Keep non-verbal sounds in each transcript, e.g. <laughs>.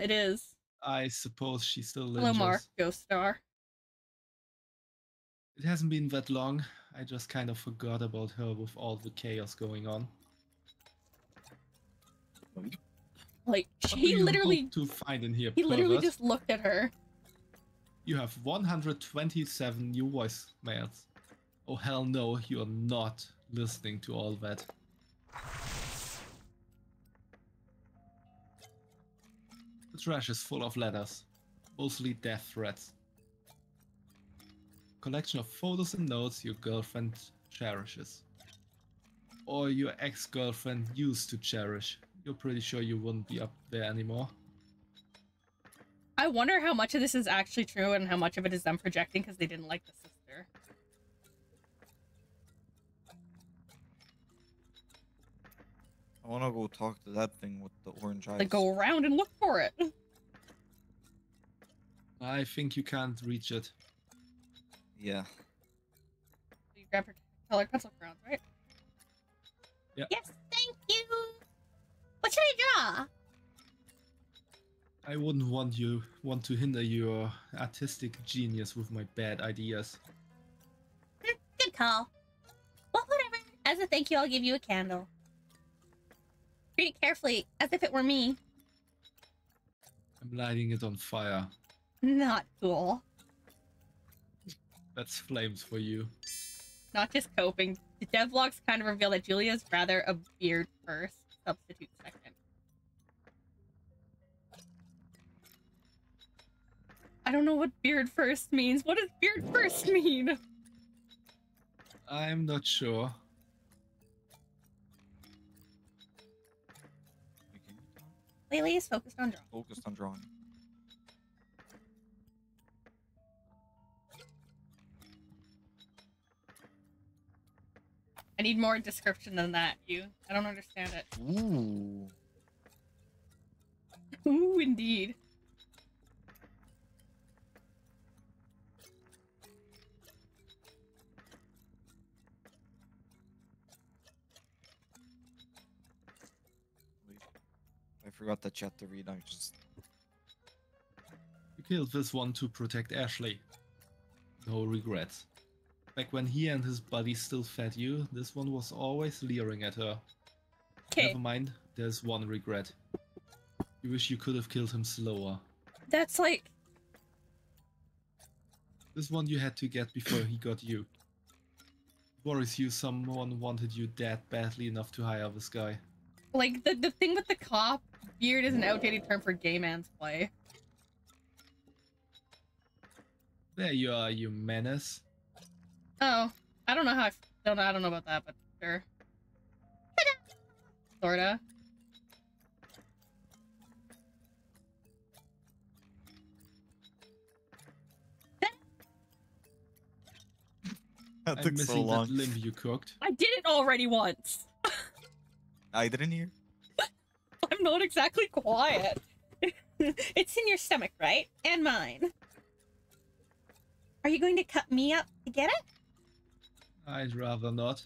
It is. I suppose she still lives. Hello. Mark, Ghost Star. It hasn't been that long. I just kind of forgot about her with all the chaos going on. Like she literally, to find in here, he literally just looked at her. You have 127 new voicemails. Oh hell no, you are not listening to all that. Trash is full of letters, mostly death threats. Collection of photos and notes your girlfriend cherishes. Or your ex-girlfriend used to cherish. You're pretty sure you wouldn't be up there anymore. I wonder how much of this is actually true and how much of it is them projecting because they didn't like the sister. I want to go talk to that thing with the orange eyes. Like go around and look for it. I think you can't reach it. Yeah. You grab her colored pencil crayons, right? Yeah. Yes, thank you. What should I draw? I wouldn't want you want to hinder your artistic genius with my bad ideas. Hmm, good call. Well, whatever. As a thank you, I'll give you a candle. Treat it carefully, as if it were me. I'm lighting it on fire. Not cool. That's flames for you. Not just coping. The devlogs kind of reveal that Julia's rather a beard first, substitute second. I don't know what beard first means. What does beard first mean? I'm not sure. Leyley is focused on drawing. focused on drawing. I need more description than that, you. I don't understand it. Ooh. <laughs> Ooh, indeed. Forgot that you had to read. I just. You killed this one to protect Ashley. No regrets. Back when he and his buddy still fed you, this one was always leering at her. Okay, Never mind, there's one regret. You wish you could have killed him slower. that's like This one you had to get before he got you. Worries you someone wanted you dead badly enough to hire this guy. like the the thing with the cop beard is an outdated term for gay man's play. There you are, you menace. Oh, I don't know how I f- don't know. I don't know about that, but sure. Sorta. That I'm took so long. that limb you cooked. I did it already once. <laughs> I didn't hear. <laughs> I'm not exactly quiet. <laughs> it's in your stomach, right? And mine. Are you going to cut me up to get it? I'd rather not.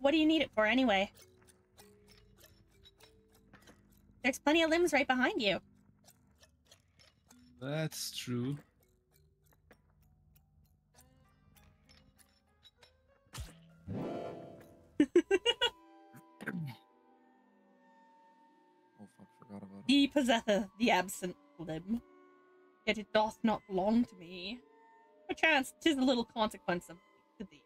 What do you need it for anyway? There's plenty of limbs right behind you. That's true. <laughs> He possesseth the absent limb, yet it doth not belong to me. Perchance 'tis a little consequence of to thee.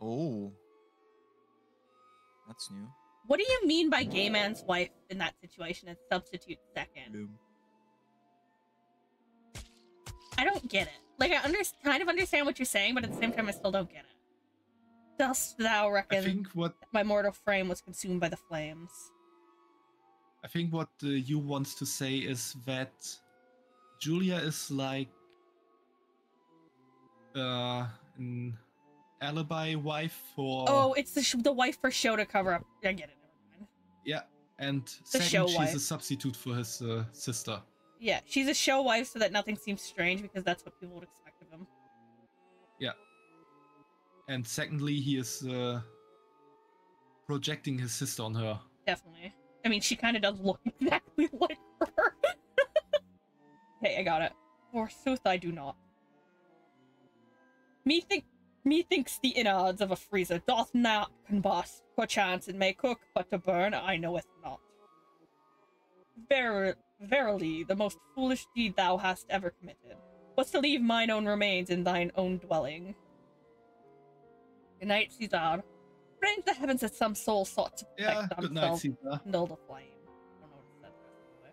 Oh. That's new. What do you mean by gay man's wife in that situation and substitute second? I don't get it. Like I under kind of understand what you're saying, but at the same time I still don't get it. Dost thou reckon I think what my mortal frame was consumed by the flames? I think what uh, you want to say is that Julia is like uh, an alibi wife for Oh, it's the sh- the wife for show to cover up. I get it. Never mind. yeah, and The second she's wife. a substitute for his uh, sister. Yeah, she's a show wife, so that nothing seems strange because that's what people would expect And secondly, he is uh, projecting his sister on her definitely. I mean, she kind of does look <laughs> exactly like her. <laughs> hey, I got it. Forsooth, I do not. Me think, the innards of a freezer doth not combust. Perchance it may cook, but to burn I knoweth not. Ver- verily, the most foolish deed thou hast ever committed was to leave mine own remains in thine own dwelling. Good night, Caesar. Uh, Strange the heavens that some soul sought to Yeah, protect good night, themselves Caesar. kindle the flame. I don't know what it said the rest of the way.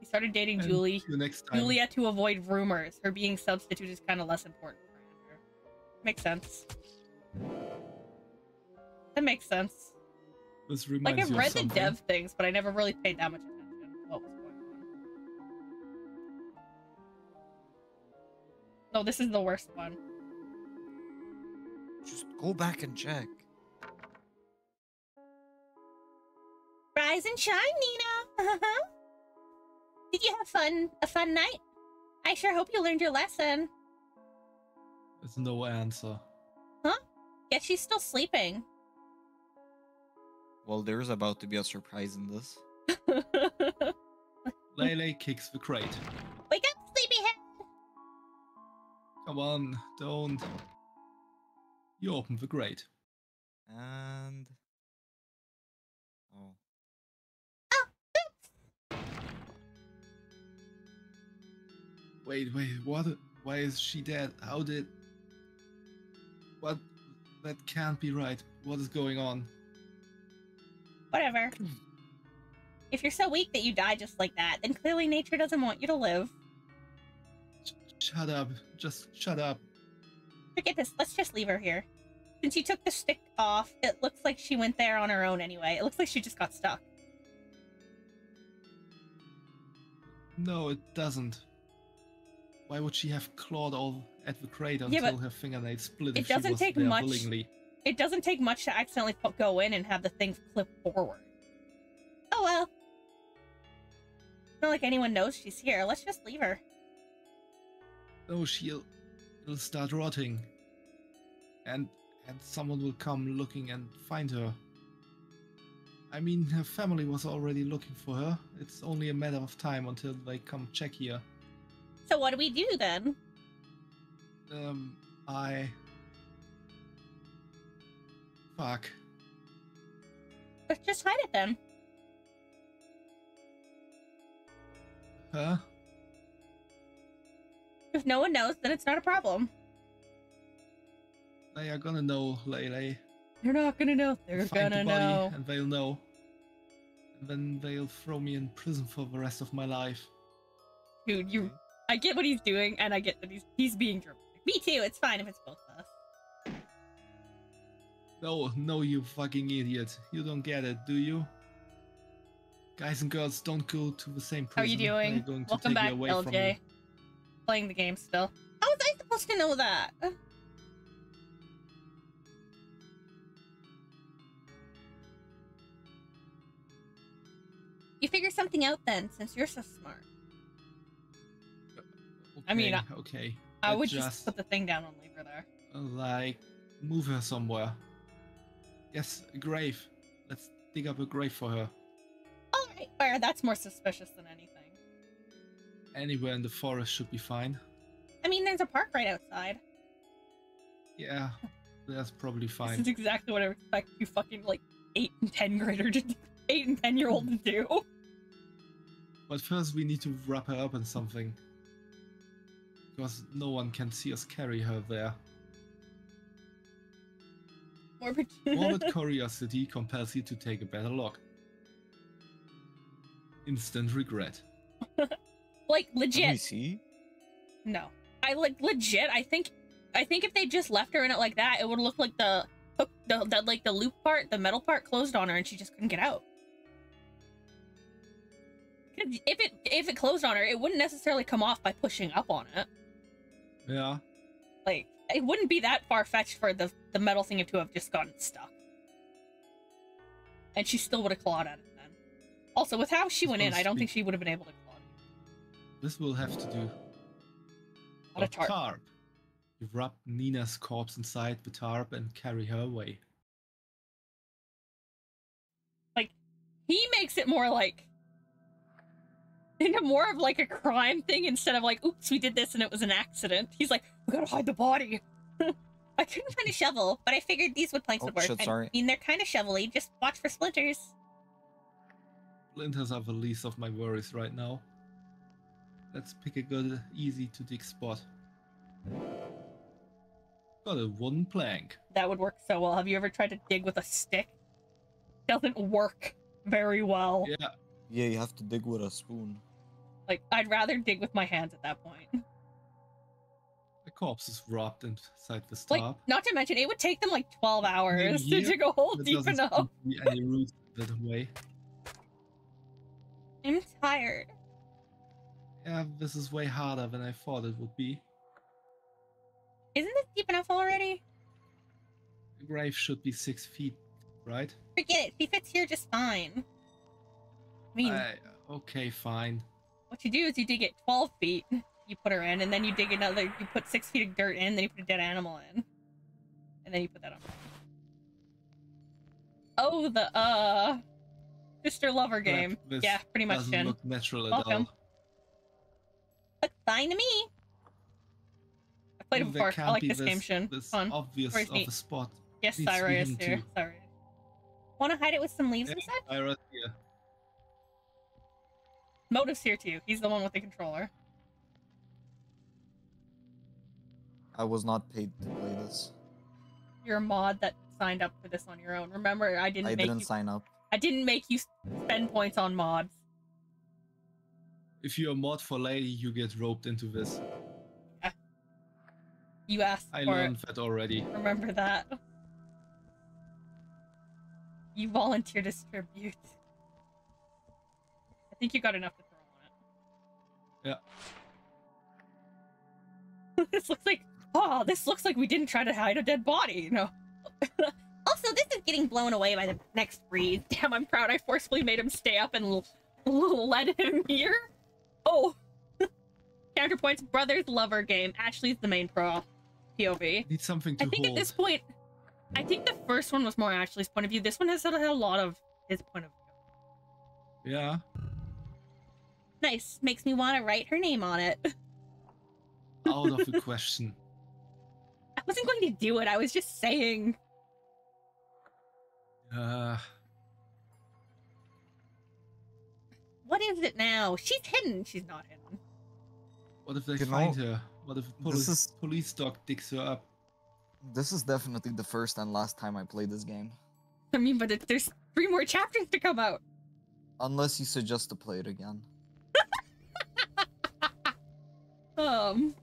He started dating And Julie. See you next time. Julia to avoid rumors. Her being substitute is kind of less important for Andrew. Makes sense. That makes sense. This reminds Like I've read the dev things, but I never really paid that much attention to what was going on. No, this is the worst one. Just go back and check. Rise and shine, Nina. <laughs> Did you have fun? A fun night? I sure hope you learned your lesson. There's no answer. Huh? Guess she's still sleeping. Well, there's about to be a surprise in this. <laughs> Leyley kicks the crate. Wake up, sleepyhead! Come on, don't. You open the crate. And. Oh. Wait, wait, what? Why is she dead? How did. What? That can't be right. What is going on? Whatever. If you're so weak that you die just like that, then clearly nature doesn't want you to live. Sh- shut up. Just shut up. Forget this. Let's just leave her here. Since you took the stick off, it looks like she went there on her own anyway. It looks like she just got stuck. No, it doesn't. Why would she have clawed all at the crate Yeah, until her fingernails split it she doesn't take much- willingly? it doesn't take much to accidentally go in and have the thing flip forward. Oh well. It's not like anyone knows she's here. Let's just leave her. No, she'll, it'll start rotting, and and someone will come looking and find her. I mean, her family was already looking for her. It's only a matter of time until they come check here. So what do we do then? Um, I. Fuck. Let's just hide it then. Huh? If no one knows, then it's not a problem. They are gonna know, Leyley. They're not gonna know. They're Find gonna the body, know. and they'll know. And then they'll throw me in prison for the rest of my life. Dude, you. I get what he's doing, and I get that he's he's being dramatic. Me too. It's fine if it's both of us. No, no, you fucking idiot. You don't get it, do you? Guys and girls don't go to the same prison. How are you doing? They're going to Welcome take back, you away from LJ. Playing the game still. How was I supposed to know that? You figure something out then, since you're so smart. I mean, Okay, okay. I would just put the thing down and leave her there. uh, like move her somewhere. Yes, a grave. Let's dig up a grave for her. All right. Fire, that's more suspicious than anything. Anywhere in the forest should be fine. I mean, there's a park right outside. Yeah, that's probably fine. This is exactly what I expect you fucking like eight and ten grader to do. Eight and ten year old to do. But first we need to wrap her up in something. Because no one can see us carry her there. Morbid. <laughs> Morbid curiosity compels you to take a better look. Instant regret. <laughs> like legit. see? No, I like legit. I think, I think if they just left her in it like that, it would look like the hook, the, the like the loop part, the metal part closed on her, and she just couldn't get out. If it if it closed on her, it wouldn't necessarily come off by pushing up on it. Yeah. Like it wouldn't be that far fetched for the the metal thing to have just gotten stuck. And she still would have clawed at it then. Also, with how she went in, I don't think she would have been able to. This will have to do. Not a tarp. You wrap Nina's corpse inside the tarp and carry her away. Like, he makes it more like into more of like a crime thing instead of like, oops, we did this and it was an accident. He's like, we gotta hide the body. <laughs> I couldn't find a shovel, but I figured these wood planks Oh, would work. shit, I mean, they're kind of shovely. Just watch for splinters. Splinters are the least of my worries right now. Let's pick a good, easy to dig spot. Got a wooden plank. That would work so well. Have you ever tried to dig with a stick? Doesn't work very well. Yeah, Yeah, you have to dig with a spoon. Like, I'd rather dig with my hands at that point. the corpse is wrapped inside this Like, not to mention, it would take them like 12 hours to dig a hole deep enough. seem to be any roots that way. I'm tired. Yeah, this is way harder than I thought it would be. Isn't this deep enough already? The grave should be six feet, right? Forget it. He fits here just fine. I mean, I, okay, fine. what you do is you dig it 12 feet, you put her in, and then you dig another, you put six feet of dirt in, then you put a dead animal in. And then you put that on. Oh, the, uh, sister lover game. Yeah, pretty much, Doesn't Jen. look natural at Welcome. all. Looks fine to me. I played it before. I like be this, game, Shin. This Fun. obvious Where's of me? a spot. Yes, needs to Syra is here. Sorry. Want to hide it with some leaves Yeah, instead? Ira's here. Motive's here too. He's the one with the controller. I was not paid to play this. You're a mod that signed up for this on your own. Remember, I didn't I make didn't you. sign up. I didn't make you spend points on mods. If you're a mod for lady, you get roped into this. <laughs> You asked I learned that already. Remember that. <laughs> You volunteer to distribute. I think you got enough to throw on it. Yeah. <laughs> this looks like. Oh, this looks like we didn't try to hide a dead body. No. Also, this is getting blown away by the next breeze. Damn, I'm proud I forcefully made him stay up and led him here. Oh. <laughs> Counterpoints, brothers lover game. Ashley's the main pro. POV. Need something to I think hold. at this point, I think the first one was more Ashley's point of view. This one has had a lot of his point of view. Yeah. Nice. Makes me want to write her name on it. Out of the question. <laughs> I wasn't going to do it. I was just saying. Uh, What is it now? She's hidden. She's not hidden. what if they You find know, her? What if a this police, is- police dog digs her up? This is definitely the first and last time I played this game. I mean, but it, there's three more chapters to come out. Unless you suggest to play it again. <laughs> Um,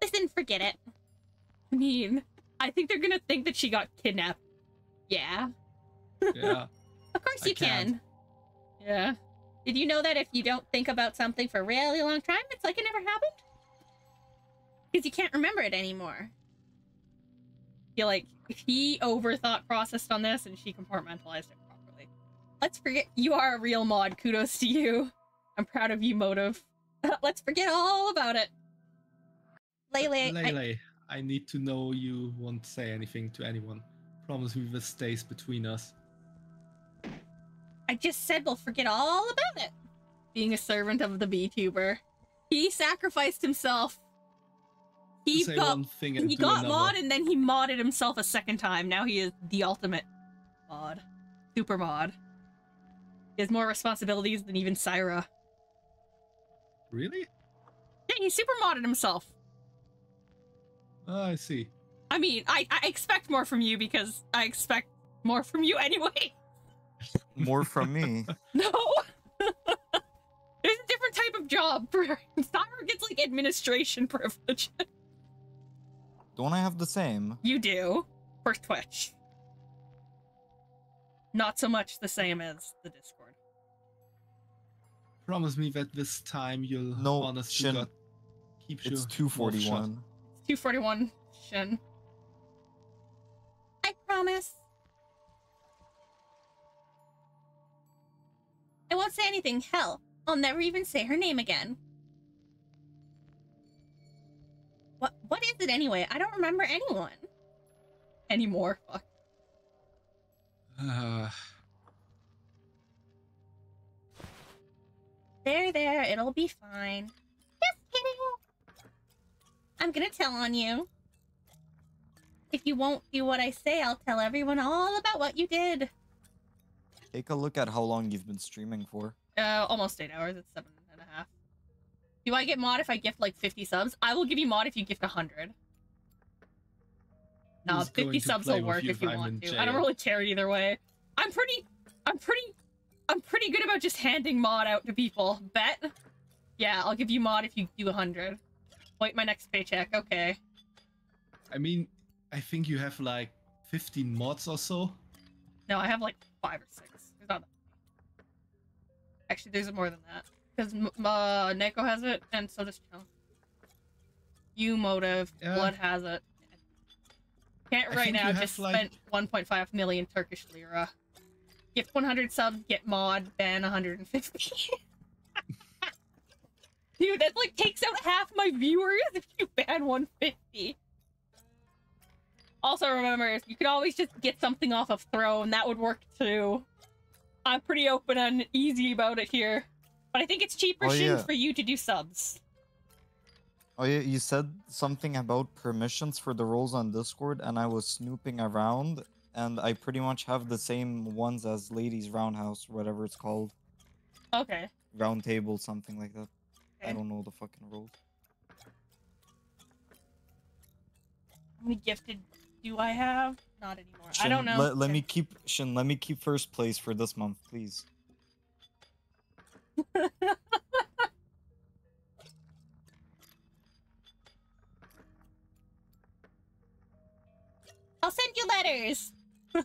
Listen, forget it. I mean, I think they're gonna think that she got kidnapped. Yeah. Yeah. <laughs> Of course you can. can't. Yeah. Did you know that if you don't think about something for a really long time, it's like it never happened? Because you can't remember it anymore. feel like he overthought processed on this and she compartmentalized it properly. Let's forget you are a real mod. Kudos to you. I'm proud of you, Motive. <laughs> Let's forget all about it. Leyley, I, Leyley, I need to know you won't say anything to anyone. Promise me this stays between us. I just said we'll forget all about it. Being a servant of the VTuber. He sacrificed himself. He say got one thing he got another. mod and then he modded himself a second time. Now he is the ultimate mod. Super mod. He has more responsibilities than even Syra. Really? Yeah, he super modded himself. Ah, I see. I mean, I, I expect more from you because I expect more from you <laughs> anyway. More from me. <laughs> No! <laughs> There's a different type of job for Syra <laughs> gets like administration privilege. Don't I have the same? you do. For Twitch. Not so much the same as the Discord. Promise me that this time you'll No, honest to Shin. God keep your It's mouth shut. 241. 241 Shin. I promise. I won't say anything. Hell, I'll never even say her name again. What what is it anyway? I don't remember anyone. Anymore. Fuck. Uh. <sighs> There, there, it'll be fine. Just kidding. I'm gonna tell on you. If you won't do what I say, I'll tell everyone all about what you did. Take a look at how long you've been streaming for. Uh, almost eight hours. It's seven and a half. Do I get mod if I gift like 50 subs? I will give you mod if you gift 100. No, Who's 50 subs will work you if you I'm want in to. I don't really care either way. I'm pretty, I'm pretty, I'm pretty good about just handing mod out to people. Bet? Yeah, I'll give you mod if you do 100. Wait, my next paycheck. Okay. I mean, I think you have like 15 mods or so. No, I have like five or six. Actually, there's more than that. Because uh, Neko has it, and so does Chunk. You motive, Yeah. Blood has it. Can't right now just like- spent 1.5 million Turkish lira. Get 100 subs, get mod, ban 150. <laughs> Dude, that like takes out half my viewers if you ban 150. Also remember, you could always just get something off of Throne. That would work too. I'm pretty open and easy about it here. But I think it's cheaper Oh, yeah. for you to do subs. Oh yeah, you said something about permissions for the roles on Discord, and I was snooping around, and I pretty much have the same ones as Ladies Roundhouse, whatever it's called, Okay. Round Table, something like that. Okay. I don't know the fucking roles. How many gifted do I have? Not anymore. I don't know. Let, let me keep Shin. Let me keep first place for this month, please. <laughs> I'll send you letters. <laughs>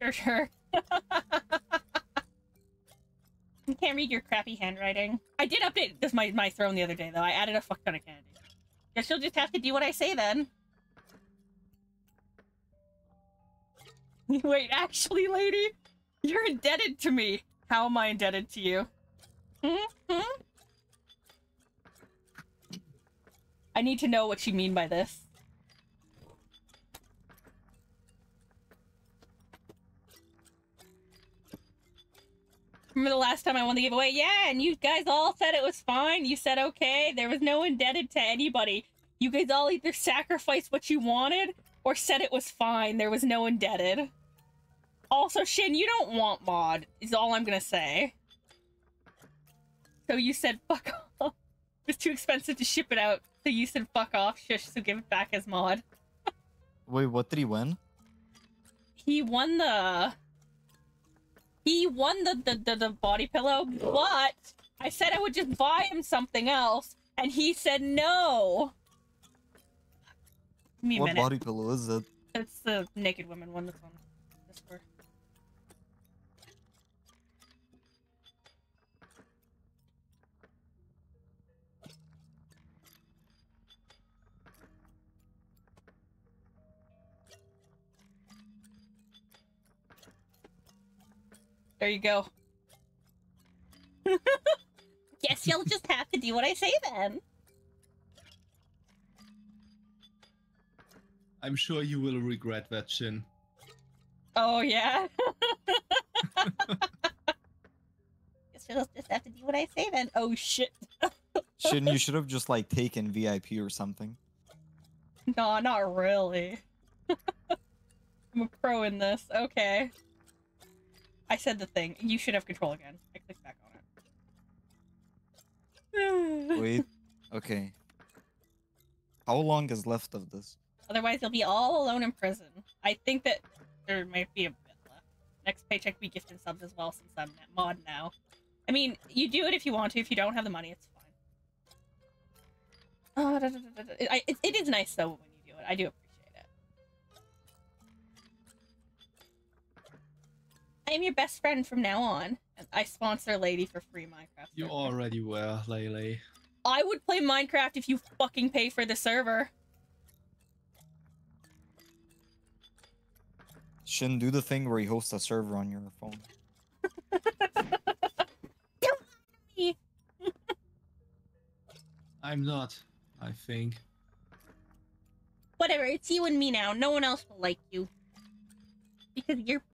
For sure. <laughs> I can't read your crappy handwriting. I did update this my, my throne the other day though. I added a fuck ton of candy. Guess you'll just have to do what I say then. <laughs> Wait, actually, lady, you're indebted to me. How am I indebted to you? Hmm? Hmm? I need to know what you mean by this. Remember the last time I won the giveaway? Yeah, and you guys all said it was fine. You said okay. There was no indebted to anybody. You guys all either sacrificed what you wanted or said it was fine. There was no indebted. Also, Shin, you don't want mod, is all I'm gonna say. So you said fuck <laughs> off. It was too expensive to ship it out. So you said fuck off, shush, so give it back as mod. <laughs> Wait, what did he win? he won the he won the, the the, the body pillow but i said i would just buy him something else and he said no Give me a What minute body pillow is it? it's the naked women one that's on Discord. There you go. <laughs> Guess you'll just have to do what I say then. I'm sure you will regret that, Shin. Oh yeah. <laughs> Guess you'll just have to do what I say then. oh shit. <laughs> Shin, you should have just like taken VIP or something. No, not really. I'm a pro in this. Okay. I said the thing. You should have control again. I clicked back on it. <sighs> Wait. Okay. How long is left of this? Otherwise, you'll be all alone in prison. I think that there might be a bit left. Next paycheck, we gift and subs as well, since I'm at mod now. I mean, you do it if you want to. If you don't have the money, it's fine. Uh, da, da, da, da, da. I, it, it is nice though when you do it. I do I am your best friend from now on. I sponsor Lady for free Minecraft. You server. already were, Lele. I would play Minecraft if you fucking pay for the server. Shin, do the thing where you host a server on your phone. You <laughs> me. I'm not, I think. Whatever, it's you and me now. No one else will like you. Because you're